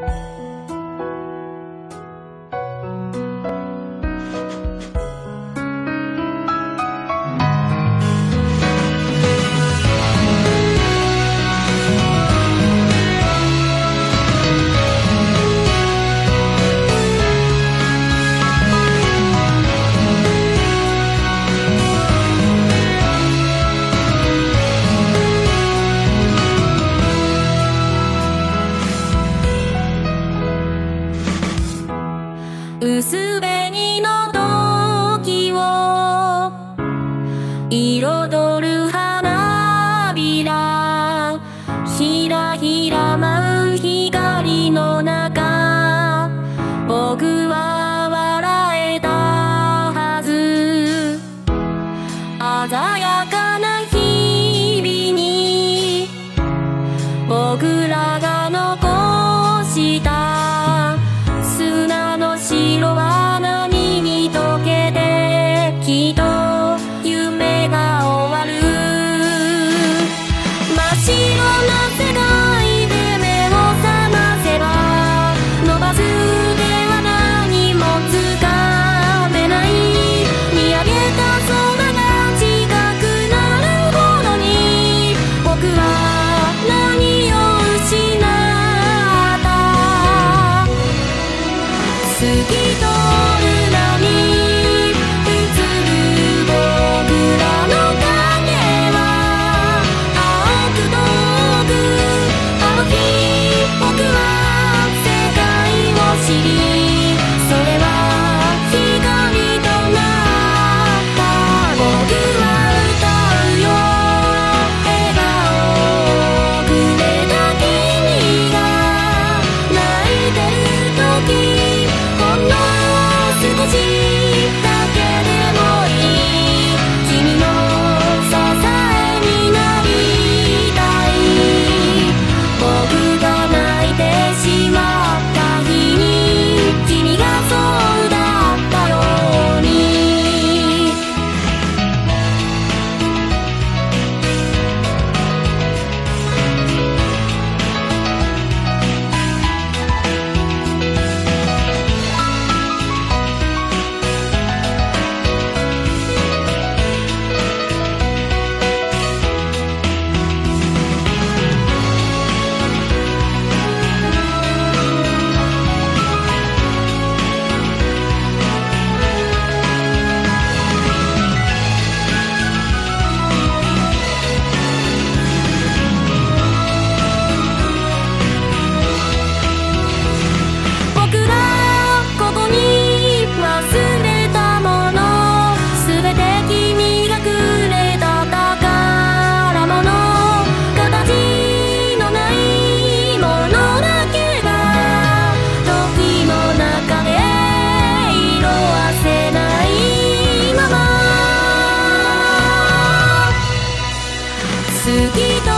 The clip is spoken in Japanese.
네. 過ぎとぎと